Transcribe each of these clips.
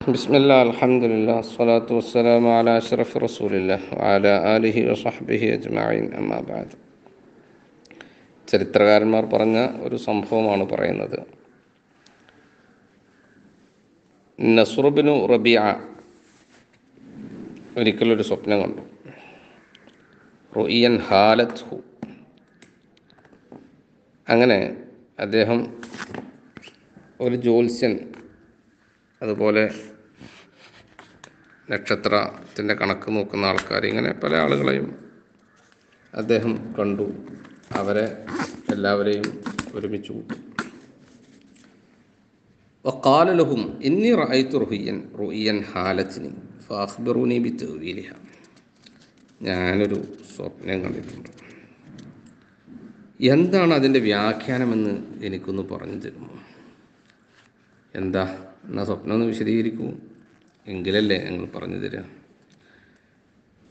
بسم الله الحمد لله الصلاة والسلام على أشرف رسول الله وعلى آله وصحبه أجمعين أما بعد ചരിത്രകാരന്മാർ പറഞ്ഞ ഒരു സംഭവമാണ് പറയുന്നത് നസുറുബിനു റബിയ ഒരിക്കലൊരു സ്വപ്നം കണ്ടു റുയിയൻ ഹാലത്ത് ഹു അങ്ങനെ അദ്ദേഹം ഒരു ജ്യോത്സ്യൻ അതുപോലെ നക്ഷത്രത്തിൻ്റെ കണക്ക് നോക്കുന്ന ആൾക്കാർ ഇങ്ങനെ പല ആളുകളെയും അദ്ദേഹം കണ്ടു അവരെ എല്ലാവരെയും ഒരുമിച്ച് കൂട്ടി وقال لهم إني رأيت رؤيا رؤيا حالتني فأخبروني بتأويلها ഞാനൊരു സ്വപ്നം കണ്ടിട്ടുണ്ട് എന്താണ് അതിൻ്റെ വ്യാഖ്യാനമെന്ന് എനിക്കൊന്ന് പറഞ്ഞു തരുമോ എന്താ എന്നാ സ്വപ്നം ഒന്ന് വിശദീകരിക്കൂ എങ്കിലല്ലേ ഞങ്ങൾ പറഞ്ഞു തരാം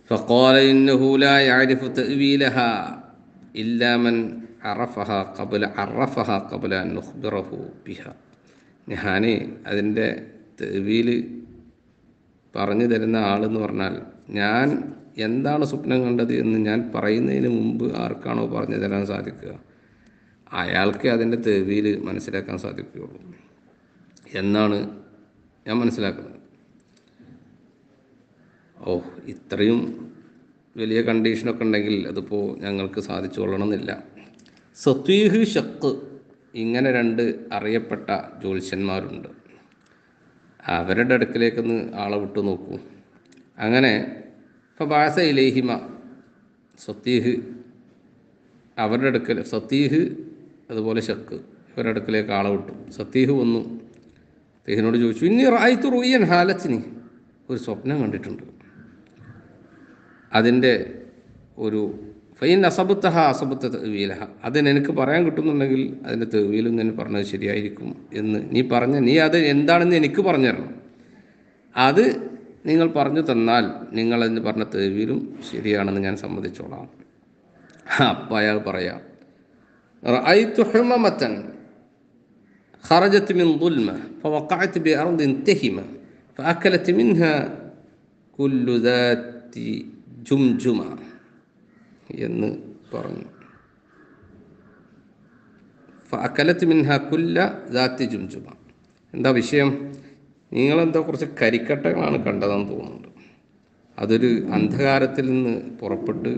فقال إنه لا يعرف تأويلها إلا من عرفها قبل عرفها قبل أن نخبره بها ഞാൻ അതിൻ്റെ തെവീൽ പറഞ്ഞു തരുന്ന ആളെന്ന് പറഞ്ഞാൽ ഞാൻ എന്താണ് സ്വപ്നം കണ്ടത് എന്ന് ഞാൻ പറയുന്നതിന് മുമ്പ് ആർക്കാണോ പറഞ്ഞു തരാൻ സാധിക്കുക അയാൾക്ക് അതിൻ്റെ തെവീൽ മനസ്സിലാക്കാൻ സാധിക്കുകയുള്ളൂ എന്നാണ് ഞാൻ മനസ്സിലാക്കുന്നത്. ഓ ഇത്രയും വലിയ കണ്ടീഷനൊക്കെ ഉണ്ടെങ്കിൽ അതിപ്പോൾ ഞങ്ങൾക്ക് സാധിച്ചു കൊള്ളണമെന്നില്ല സത്വീഹ് ഷക്ക് ഇങ്ങനെ രണ്ട് അറിയപ്പെട്ട ജ്യോത്സ്യന്മാരുണ്ട്. അവരുടെ അടുക്കിലേക്കൊന്ന് ആളെ വിട്ടു നോക്കൂ. അങ്ങനെ ഇപ്പം ബാസ ഇലേഹിമ സത്തീഹ് അവരുടെ അടുക്കൽ സത്തീഹ് അതുപോലെ ഷക്ക് ഇവരുടെ അടുക്കലേക്ക് ആളെ വിട്ടു. സത്തീഹ് വന്നു. അദ്ദേഹത്തിനോട് ചോദിച്ചു ഇനി റായ്ത്തു റൂയൻ ഹാലത്തിന്? ഒരു സ്വപ്നം കണ്ടിട്ടുണ്ട്. അതിന്റെ ഒരു ഫൈൻ അസബത്തഹ അസബത്ത തെവീലഹ അതിന് എനിക്ക് പറയാൻ കിട്ടുന്നുണ്ടെങ്കിൽ അതിന്റെ തെവീലും തന്നെ പറഞ്ഞത് ശരിയായിരിക്കും എന്ന് നീ പറഞ്ഞ നീ അത് എന്താണെന്ന് എനിക്ക് പറഞ്ഞു തരണം. അത് നിങ്ങൾ പറഞ്ഞു തന്നാൽ നിങ്ങൾ അതിന് പറഞ്ഞ തെവീലും ശരിയാണെന്ന് ഞാൻ സമ്മതിച്ചോളാം. അപ്പം അയാൾ പറയാം ഹുമമത്തൻ خرجت من ظلمة فوقعت بأرض تهمة فأكلت منها كل ذات جمجمة എന്ന് പറഞ്ഞു ഫഅക്കലത്ത് മിൻഹ കുല്ല ദാത്തി ജുംജുമ എന്താ വിഷയം നിങ്ങളെന്തോ കുറച്ച് കരിക്കട്ടകളാണ് കണ്ടതെന്ന് തോന്നുന്നുണ്ട് അതൊരു അന്ധകാരത്തിൽ നിന്ന് പുറപ്പെട്ട്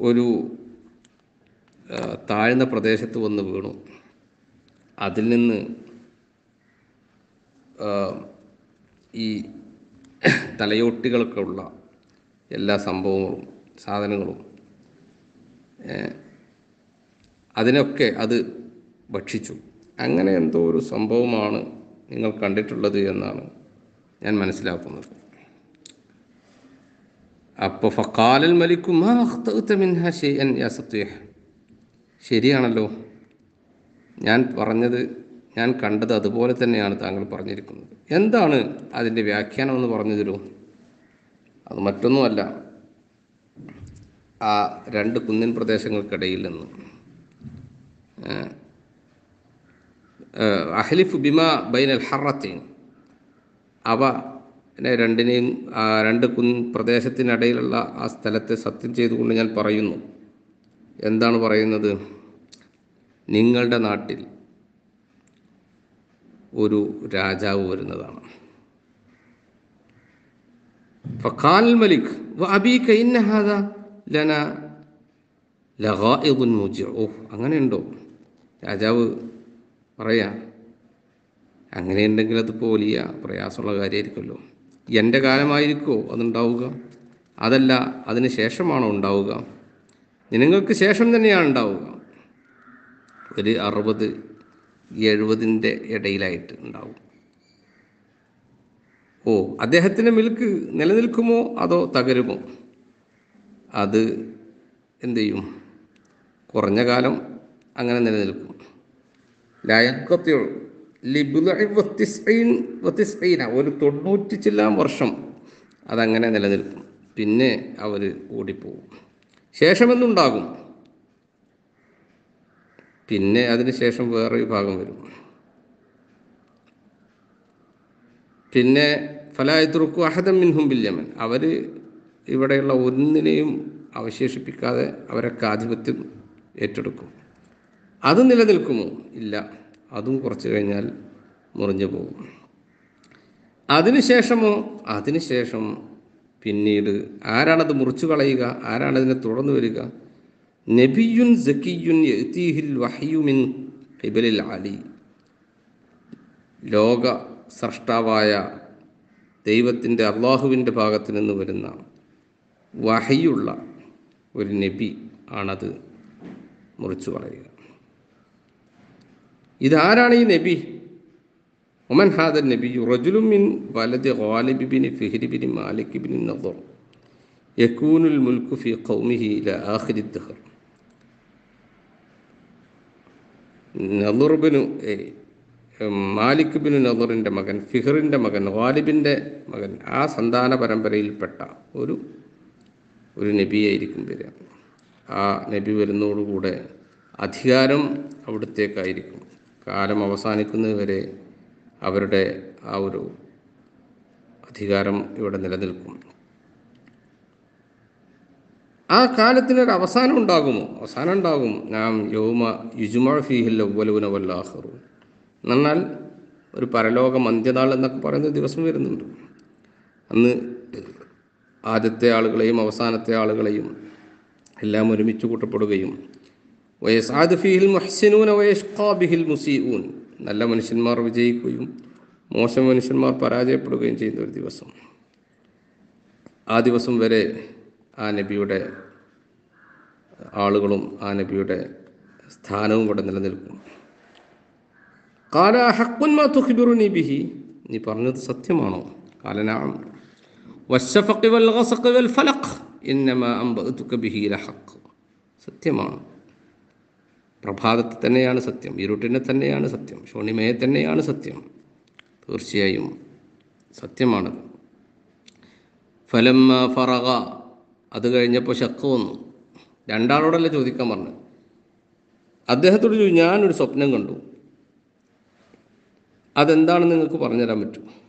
ഒരു താഴ്ന്ന പ്രദേശത്ത് വന്ന് വീണു അതിൽ നിന്ന് ഈ തലയോട്ടികളൊക്കെ ഉള്ള എല്ലാ സംഭവങ്ങളും സാധനങ്ങളും അതിനൊക്കെ അത് ഭക്ഷിച്ചു. അങ്ങനെ എന്തോ ഒരു സംഭവമാണ് നിങ്ങൾ കണ്ടിട്ടുള്ളത് എന്നാണ് ഞാൻ മനസ്സിലാക്കുന്നത്. അപ്പോൾ ഫക്കാലൽ മലിക്കും ശരിയാണല്ലോ? ഞാൻ പറഞ്ഞത് ഞാൻ കണ്ടത് അതുപോലെ തന്നെയാണ് താങ്കൾ പറഞ്ഞിരിക്കുന്നത്. എന്താണ് അതിന്റെ വ്യാഖ്യാനം എന്ന് പറഞ്ഞു തരൂ അത് മറ്റൊന്നുമല്ല. ആ രണ്ട് കുന്നിൻ പ്രദേശങ്ങൾക്കിടയിൽ നിന്ന് അഹ്ലിഫ് ബിമ ബൈനൽ ഹറത്തീൻ അവ രണ്ടിനെയും രണ്ട് കുൻ പ്രദേശത്തിനിടയിലുള്ള ആ സ്ഥലത്തെ സത്യം ചെയ്തുകൊണ്ട് ഞാൻ പറയുന്നു. എന്താണ് പറയുന്നത്? നിങ്ങളുടെ നാട്ടിൽ ഒരു രാജാവ് വരുന്നതാണ്. മലിക് ലന അങ്ങനെയുണ്ടോ? രാജാവ് പറയാ അങ്ങനെയുണ്ടെങ്കിൽ അതിപ്പോൾ വലിയ പ്രയാസമുള്ള കാര്യമായിരിക്കുമല്ലോ എന്റെ കാലമായിരിക്കുമോ അതുണ്ടാവുക? അതല്ല അതിന് ശേഷമാണോ ഉണ്ടാവുക? നിങ്ങൾക്ക് ശേഷം തന്നെയാണ് ഉണ്ടാവുക ഒരു അറുപത് എഴുപതിന്റെ ഇടയിലായിട്ട് ഉണ്ടാവും. ഓ അദ്ദേഹത്തിന്റെ മിൽക്ക് നിലനിൽക്കുമോ അതോ തകരുമോ? അത് എന്ത് ചെയ്യും? കുറഞ്ഞ കാലം അങ്ങനെ നിലനിൽക്കും. ലായക്കത്തുള്ളൂ ഒരു തൊണ്ണൂറ്റി ചില്ലാം വർഷം അതങ്ങനെ നിലനിൽക്കും. പിന്നെ അവർ ഓടിപ്പോവും. ശേഷമെന്നുണ്ടാകും പിന്നെ അതിനുശേഷം വേറെ വിഭാഗം വരും. പിന്നെ ഫലായത്തുറുക്കു അഹദം മിൻഹും യമൻ. അവർ ഇവിടെയുള്ള ഒന്നിനെയും അവശേഷിപ്പിക്കാതെ അവരൊക്കെ ആധിപത്യം ഏറ്റെടുക്കും. അത് നിലനിൽക്കുമോ? ഇല്ല. അതും കുറച്ച് കഴിഞ്ഞാൽ മുറിഞ്ഞു പോകും. അതിനുശേഷമോ അതിനുശേഷം പിന്നീട് ആരാണത് മുറിച്ചു കളയുക ആരാണതിനെ തുടർന്നു വരിക? നബിയുൻ സക്കിയുൻ വഹിയുമിൻ വഹ്യു മിൻ ഖിബലിൽ അലി. ലോക സൃഷ്ടാവായ ദൈവത്തിന്റെ അള്ളാഹുവിന്റെ ഭാഗത്ത് നിന്ന് വരുന്ന വഹയുള്ള ഒരു നബി ആണത് മുറിച്ചു പറയുക. ഇതാരാണ് ഈ നബി? ഒമൻ ഹാദ നബി റജുലുമിൻ വലത് ഗാലിബിബിന് ബിൻ ഫിഹ്രി ബിൻ മാലിക് ബിൻ നദർ. യക്കൂനുൽ മുൽക്കു ഫി ഖൗമിഹി ഇല ആഖിരി ദഹർ. നദറുബിനു മാലിക് ബിനു നദറിന്റെ മകൻ ഫിഹറിന്റെ മകൻ വാലിബിന്റെ മകൻ ആ സന്താന പരമ്പരയിൽപ്പെട്ട ഒരു ഒരു നബിയായിരിക്കും വരിക. ആ നബി വരുന്നതോടുകൂടെ അധികാരം അവിടത്തേക്കായിരിക്കും. കാലം അവസാനിക്കുന്നതുവരെ അവരുടെ ആ ഒരു അധികാരം ഇവിടെ നിലനിൽക്കും. ആ കാലത്തിന് ഒരു അവസാനം ഉണ്ടാകുമോ? അവസാനം ഉണ്ടാകും. നാം യോമ യുജുമ ഫീഹിൽ അവലൂന വല്ലാഹറു എന്നാൽ ഒരു പരലോക മന്ത്യനാൾ എന്നൊക്കെ പറയുന്ന ദിവസം വരുന്നുണ്ട്. അന്ന് ആദ്യത്തെ ആളുകളെയും അവസാനത്തെ ആളുകളെയും എല്ലാം ഒരുമിച്ച് കൂട്ടപ്പെടുകയും വയസാദ് ഫീഹിൽ മുഹ്സിനൂന വയസ്ഖാബിഹിൽ മുസീഊൻ. നല്ല മനുഷ്യന്മാർ വിജയിക്കുകയും മോശം മനുഷ്യന്മാർ പരാജയപ്പെടുകയും ചെയ്യുന്ന ഒരു ദിവസം. ആ ദിവസം വരെ ആ നബിയുടെ ആളുകളും ആ നബിയുടെ സ്ഥാനവും ഇവിടെ നിലനിൽക്കും. മാ ബിഹി. നീ പറഞ്ഞത് സത്യമാണോ? സത്യമാണ്. പ്രഭാതത്തിൽ തന്നെയാണ് സത്യം. ഇരുട്ടിനെ തന്നെയാണ് സത്യം. ഷോണിമയെ തന്നെയാണ് സത്യം. തീർച്ചയായും സത്യമാണത്. ഫലം ഫറക അത് കഴിഞ്ഞപ്പോൾ ശക്ക് വന്നു. രണ്ടാളോടല്ല ചോദിക്കാൻ പറഞ്ഞു അദ്ദേഹത്തോട് ചോദിച്ചു ഞാനൊരു സ്വപ്നം കണ്ടു. അതെന്താണ് നിങ്ങൾക്ക് പറഞ്ഞുതരാൻ പറ്റും?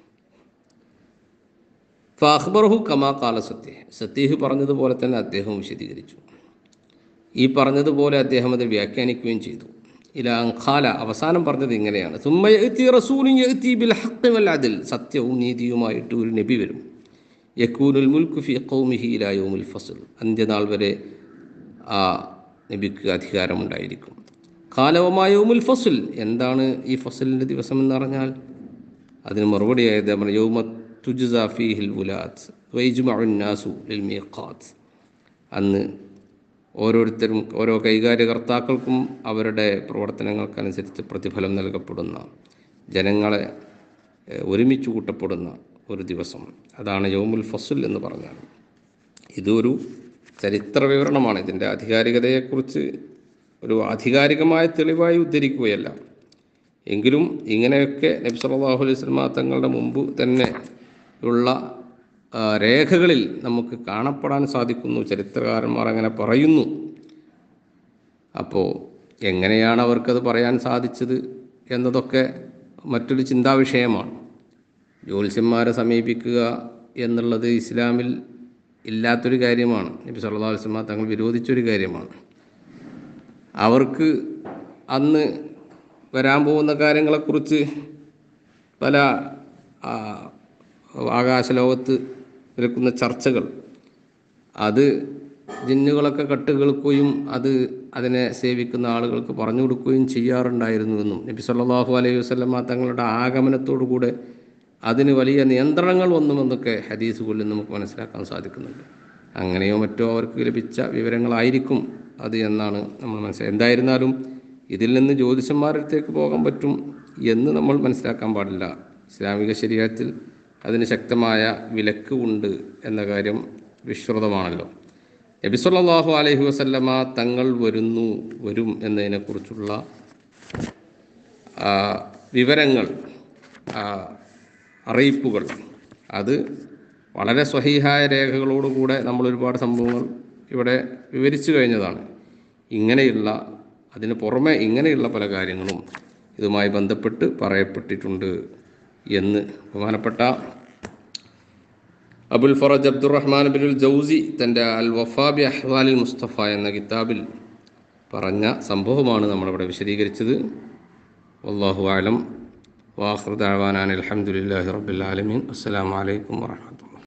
ഫാഹ്ബർഹു കമാ കാല സത്യഹ്. സത്യഹ് പറഞ്ഞതുപോലെ തന്നെ അദ്ദേഹം വിശദീകരിച്ചു. ഈ പറഞ്ഞതുപോലെ അദ്ദേഹം അത് വ്യാഖ്യാനിക്കുകയും ചെയ്തു. ഇലാ ഖാല അവസാനം പറഞ്ഞത് ഇങ്ങനെയാണ്. സുമ്മ ബിൽ ഹഖ് വൽ അദൽ. സത്യവും നീതിയുമായിട്ട് ഒരു നബി വരും. യക്കൂനുൽ മുൽക്കു ഫി ഖൗമിഹി ഇലാ ഫസൽ. അന്ത്യനാൾ വരെ ആ നബിക്ക് അധികാരമുണ്ടായിരിക്കും. കാലവമായോമുൽ ഫസുൽ. എന്താണ് ഈ ഫസലിന്റെ ദിവസം എന്ന് പറഞ്ഞാൽ അതിന് മറുപടിയായത് നമ്മൾ യൗമ തുജുസ ഫീഹിൽ ഉലാത്ത് വൈജുമാസു ലിൽ അന്ന് ഓരോരുത്തരും ഓരോ കൈകാര്യകർത്താക്കൾക്കും അവരുടെ പ്രവർത്തനങ്ങൾക്കനുസരിച്ച് പ്രതിഫലം നൽകപ്പെടുന്ന ജനങ്ങളെ ഒരുമിച്ച് കൂട്ടപ്പെടുന്ന ഒരു ദിവസം. അതാണ് യോമുൽ ഫസുൽ എന്ന് പറഞ്ഞാൽ. ഇതൊരു ചരിത്ര വിവരണമാണ് ഇതിന്റെ ആധികാരികതയെക്കുറിച്ച് ഒരു ആധികാരികമായ തെളിവായി ഉദ്ധരിക്കുകയല്ല. എങ്കിലും ഇങ്ങനെയൊക്കെ നബി അലൈഹി സ്വലമ തങ്ങളുടെ മുമ്പ് തന്നെ ഉള്ള രേഖകളിൽ നമുക്ക് കാണപ്പെടാൻ സാധിക്കുന്നു. ചരിത്രകാരന്മാർ അങ്ങനെ പറയുന്നു. അപ്പോൾ എങ്ങനെയാണ് അവർക്കത് പറയാൻ സാധിച്ചത് എന്നതൊക്കെ മറ്റൊരു ചിന്താവിഷയമാണ്. ജ്യോത്സ്യന്മാരെ സമീപിക്കുക എന്നുള്ളത് ഇസ്ലാമിൽ ഇല്ലാത്തൊരു കാര്യമാണ്. നബി വസല്ലമ തങ്ങൾ വിരോധിച്ചൊരു കാര്യമാണ്. അവർക്ക് അന്ന് വരാൻ പോകുന്ന കാര്യങ്ങളെക്കുറിച്ച് പല ആകാശലോകത്ത് നിൽക്കുന്ന ചർച്ചകൾ അത് ജിന്നുകളൊക്കെ കട്ടുകേൾക്കുകയും അത് അതിനെ സേവിക്കുന്ന ആളുകൾക്ക് പറഞ്ഞു കൊടുക്കുകയും ചെയ്യാറുണ്ടായിരുന്നുവെന്നും നബി സല്ലാഹു അലൈഹി വസ്ലമ തങ്ങളുടെ ആഗമനത്തോടു കൂടെ അതിന് വലിയ നിയന്ത്രണങ്ങൾ വന്നുമെന്നൊക്കെ ഹദീസുകളിൽ നമുക്ക് മനസ്സിലാക്കാൻ സാധിക്കുന്നുണ്ട്. അങ്ങനെയോ മറ്റോ അവർക്ക് ലഭിച്ച വിവരങ്ങളായിരിക്കും അത് എന്നാണ് നമ്മൾ മനസ്സിലാക്കുക എന്തായിരുന്നാലും ഇതിൽ നിന്ന് ജ്യോതിഷന്മാരടുത്തേക്ക് പോകാൻ പറ്റും എന്ന് നമ്മൾ മനസ്സിലാക്കാൻ പാടില്ല. ഇസ്ലാമിക ശരീരത്തിൽ അതിന് ശക്തമായ വിലക്ക് ഉണ്ട് എന്ന കാര്യം വിശ്രുതമാണല്ലോ. നബി അലഹി വസല്ലമ തങ്ങൾ വരുന്നു വരും എന്നതിനെക്കുറിച്ചുള്ള വിവരങ്ങൾ അറിയിപ്പുകൾ. അത് വളരെ സ്വഹീഹായ രേഖകളോടുകൂടെ നമ്മൾ ഒരുപാട് സംഭവങ്ങൾ ഇവിടെ വിവരിച്ചു കഴിഞ്ഞതാണ്. ഇങ്ങനെയുള്ള അതിന് പുറമെ ഇങ്ങനെയുള്ള പല കാര്യങ്ങളും ഇതുമായി ബന്ധപ്പെട്ട് പറയപ്പെട്ടിട്ടുണ്ട് എന്ന് ബഹുമാനപ്പെട്ട അബുൽ ഫറജ് അബ്ദുറഹ്മാൻ ബിനുൽ ജൗസി തന്റെ അൽ വഫാബി അഹ്വാലിൽ മുസ്തഫ എന്ന കിതാബിൽ പറഞ്ഞ സംഭവമാണ് നമ്മളിവിടെ വിശദീകരിച്ചത്. അള്ളാഹു ആലം وآخر دعوانا أن الحمد لله رب العالمين. والسلام عليكم ورحمة الله.